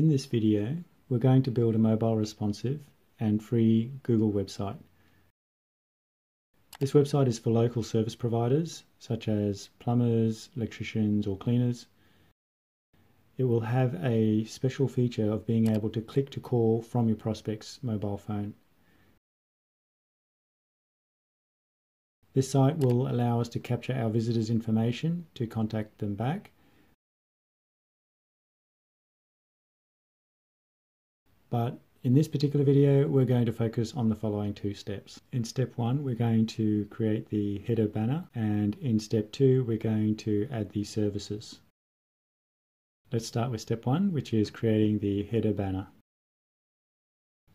In this video, we're going to build a mobile responsive and free Google website. This website is for local service providers such as plumbers, electricians or cleaners. It will have a special feature of being able to click to call from your prospect's mobile phone. This site will allow us to capture our visitors' information to contact them back. But in this particular video, we're going to focus on the following two steps. In step one, we're going to create the header banner, and in step two, we're going to add the services. Let's start with step one, which is creating the header banner.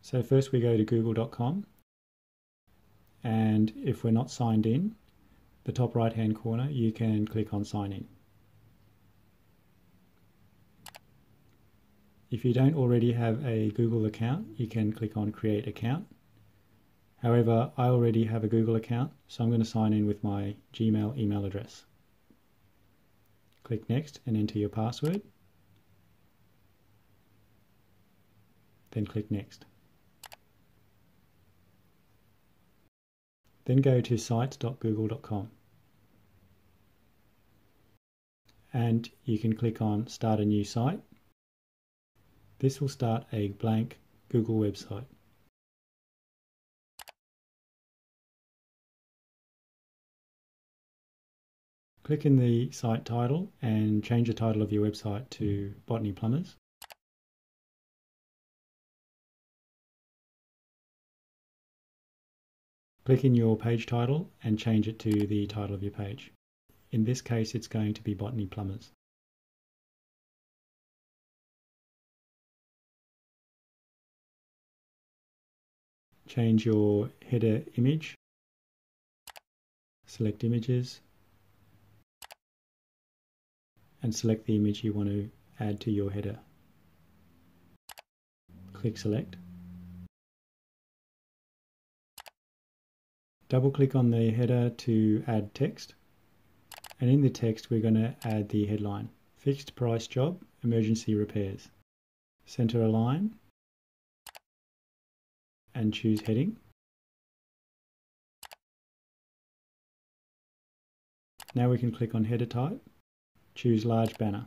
So first we go to google.com and if we're not signed in, the top right hand corner you can click on sign in. If you don't already have a Google account, you can click on create account. However, I already have a Google account, so I'm going to sign in with my Gmail email address. Click next and enter your password. Then click next. Then go to site.google.com and you can click on Start a new site. This will start a blank Google website. Click in the site title and change the title of your website to Botany Plumbers. Click in your page title and change it to the title of your page. In this case, it's going to be Botany Plumbers. Change your header image. Select images. And select the image you want to add to your header. Click Select. double click on the header to add text and in the text we're going to add the headline fixed price job emergency repairs center align and choose heading. Now we can click on header type choose large banner.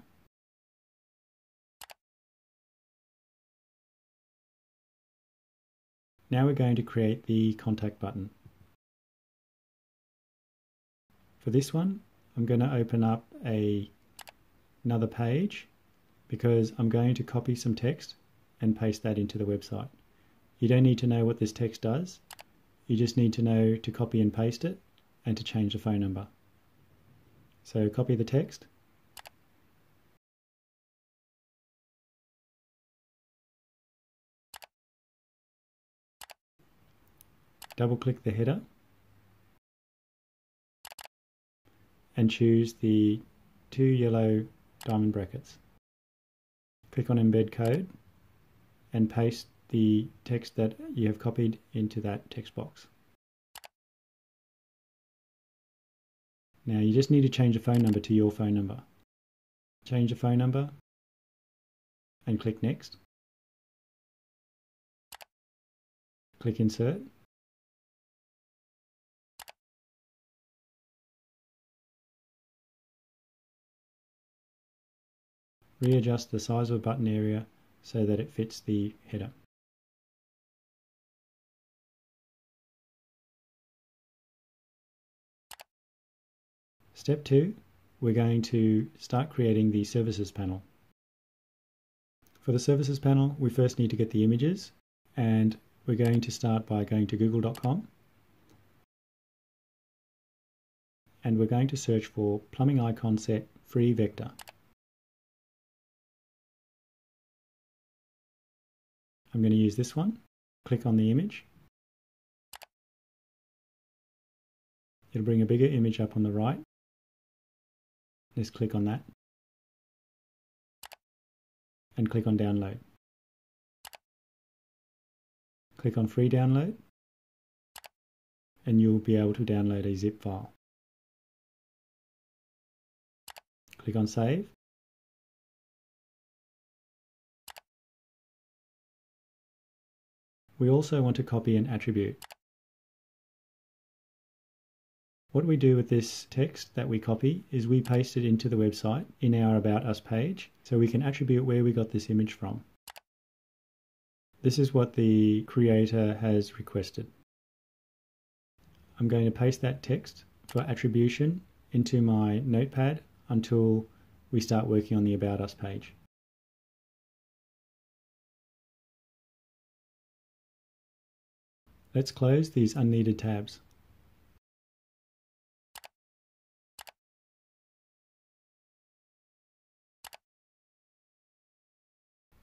Now we're going to create the contact button. For this one, I'm going to open up a another page because I'm going to copy some text and paste that into the website. You don't need to know what this text does. You just need to know to copy and paste it and to change the phone number. So copy the text. Double click the header and choose the two yellow diamond brackets. Click on embed code and paste the text that you have copied into that text box. Now you just need to change the phone number to your phone number. Change the phone number and click next. Click insert readjust the size of a button area so that it fits the header. Step 2, we're going to start creating the services panel. For the services panel, we first need to get the images and we're going to start by going to google.com and we're going to search for plumbing icon set free vector. I'm going to use this one. Click on the image. It'll bring a bigger image up on the right. Let's click on that and click on download. Click on free download and you'll be able to download a zip file. Click on save. We also want to copy an attribute. What we do with this text that we copy is we paste it into the website in our About Us page so we can attribute where we got this image from. This is what the creator has requested. I'm going to paste that text for attribution into my notepad until we start working on the About Us page. Let's close these unneeded tabs.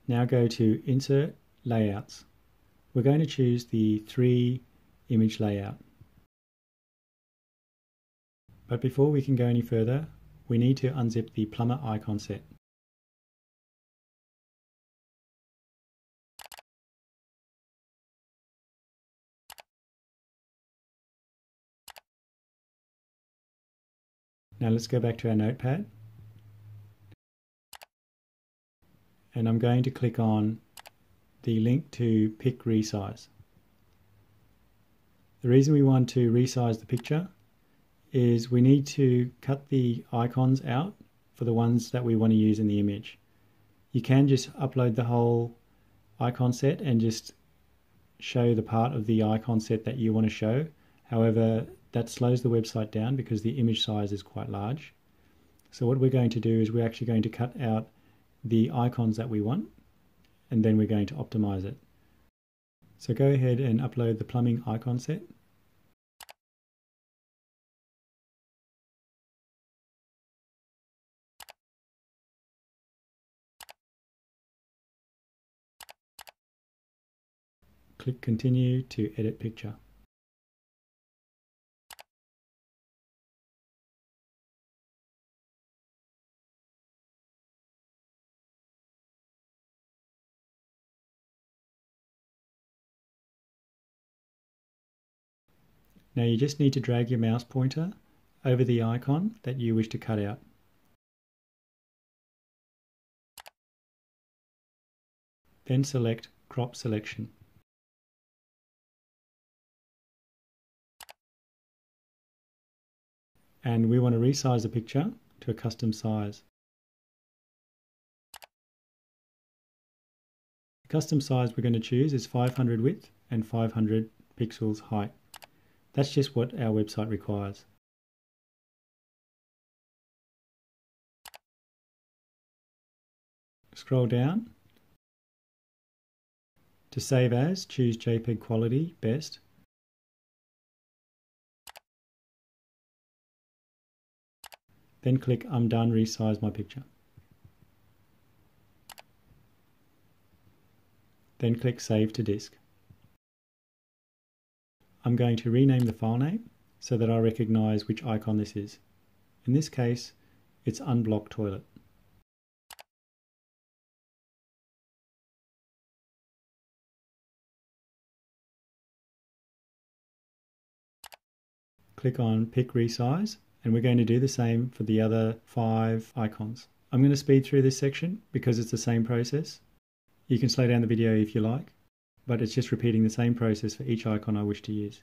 Now go to Insert, Layouts. We're going to choose the 3 image layout. But before we can go any further, we need to unzip the plumber icon set. Now let's go back to our notepad. And I'm going to click on the link to PicResize. The reason we want to resize the picture is we need to cut the icons out for the ones that we want to use in the image. You can just upload the whole icon set and just show the part of the icon set that you want to show. However, that slows the website down because the image size is quite large. So what we're going to do is we're actually going to cut out the icons that we want and then we're going to optimize it. So go ahead and upload the plumbing icon set. Click continue to edit picture. Now you just need to drag your mouse pointer over the icon that you wish to cut out. Then select Crop Selection. And we want to resize the picture to a custom size. The custom size we're going to choose is 500 width and 500 pixels height. That's just what our website requires. Scroll down. To save as, choose JPEG quality best. Then click I'm done, resize my picture. Then click Save to Disk. I'm going to rename the file name so that I recognize which icon this is. In this case, it's unblock toilet. Click on PicResize, and we're going to do the same for the other five icons. I'm going to speed through this section because it's the same process. You can slow down the video if you like but it's just repeating the same process for each icon I wish to use.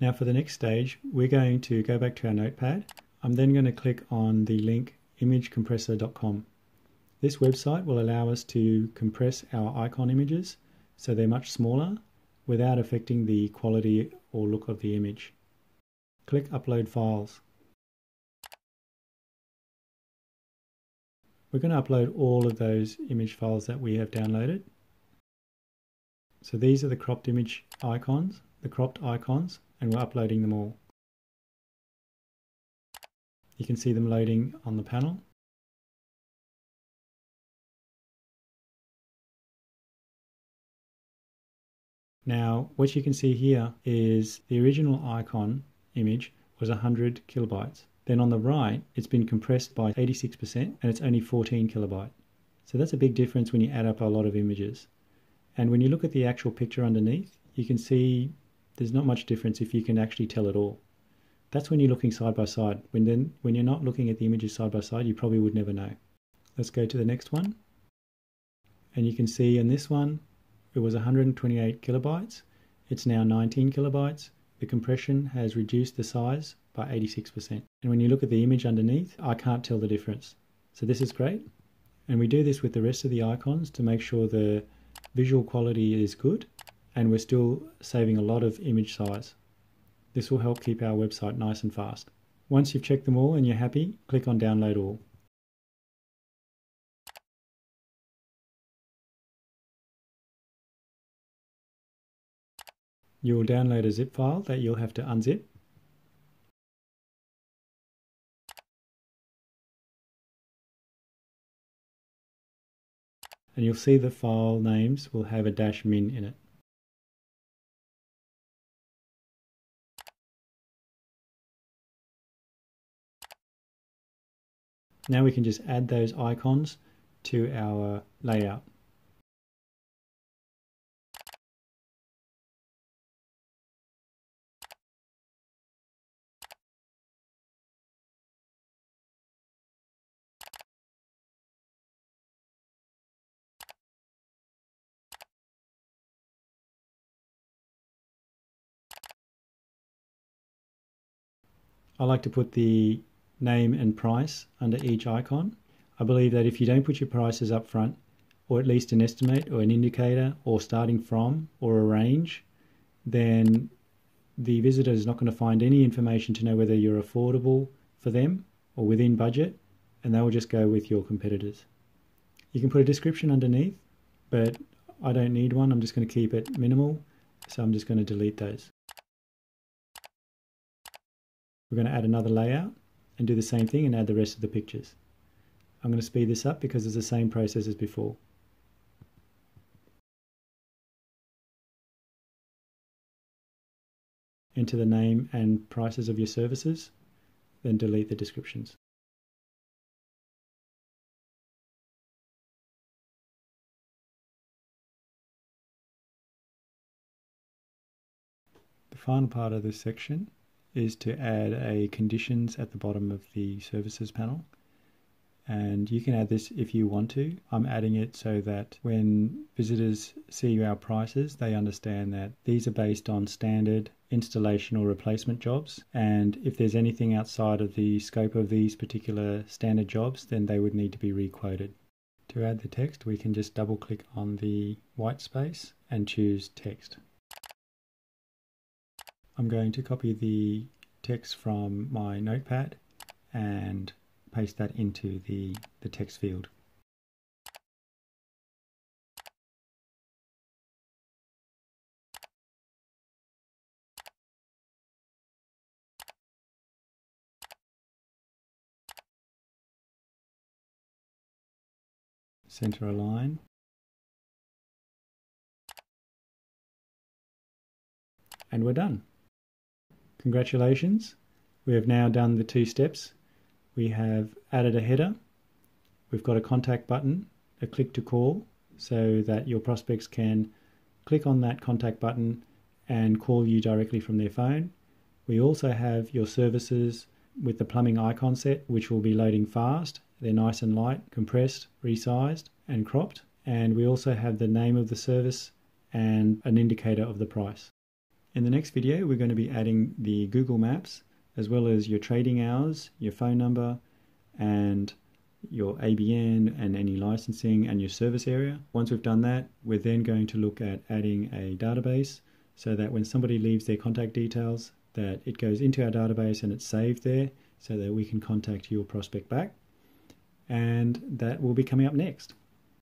Now for the next stage, we're going to go back to our notepad. I'm then going to click on the link imagecompressor.com. This website will allow us to compress our icon images so they're much smaller without affecting the quality or look of the image. Click Upload Files. We're going to upload all of those image files that we have downloaded. So these are the cropped image icons, the cropped icons, and we're uploading them all. You can see them loading on the panel. Now, what you can see here is the original icon image was 100 kilobytes. Then on the right, it's been compressed by 86% and it's only 14 kilobyte. So that's a big difference when you add up a lot of images. And when you look at the actual picture underneath, you can see there's not much difference if you can actually tell at all. That's when you're looking side by side. When then when you're not looking at the images side by side, you probably would never know. Let's go to the next one. And you can see in this one, it was 128 kilobytes. It's now 19 kilobytes. The compression has reduced the size by 86%. And when you look at the image underneath, I can't tell the difference. So this is great. And we do this with the rest of the icons to make sure the visual quality is good and we're still saving a lot of image size. This will help keep our website nice and fast. Once you've checked them all and you're happy, click on download all. You will download a zip file that you'll have to unzip. And you'll see the file names will have a dash min in it. Now we can just add those icons to our layout. I like to put the name and price under each icon. I believe that if you don't put your prices up front, or at least an estimate or an indicator or starting from or a range, then the visitor is not going to find any information to know whether you're affordable for them or within budget, and they will just go with your competitors. You can put a description underneath, but I don't need one. I'm just going to keep it minimal, so I'm just going to delete those. We're going to add another layout and do the same thing and add the rest of the pictures. I'm going to speed this up because it's the same process as before. Enter the name and prices of your services, then delete the descriptions. The final part of this section is to add a conditions at the bottom of the services panel. And you can add this if you want to. I'm adding it so that when visitors see our prices, they understand that these are based on standard installation or replacement jobs. And if there's anything outside of the scope of these particular standard jobs, then they would need to be requoted. To add the text, we can just double click on the white space and choose text. I'm going to copy the text from my notepad and paste that into the, the text field. Center align. and we're done. Congratulations, we have now done the two steps. We have added a header, we've got a contact button, a click to call, so that your prospects can click on that contact button and call you directly from their phone. We also have your services with the plumbing icon set, which will be loading fast. They're nice and light, compressed, resized, and cropped. And we also have the name of the service and an indicator of the price. In the next video, we're going to be adding the Google Maps as well as your trading hours, your phone number, and your ABN and any licensing and your service area. Once we've done that, we're then going to look at adding a database so that when somebody leaves their contact details, that it goes into our database and it's saved there so that we can contact your prospect back. And that will be coming up next.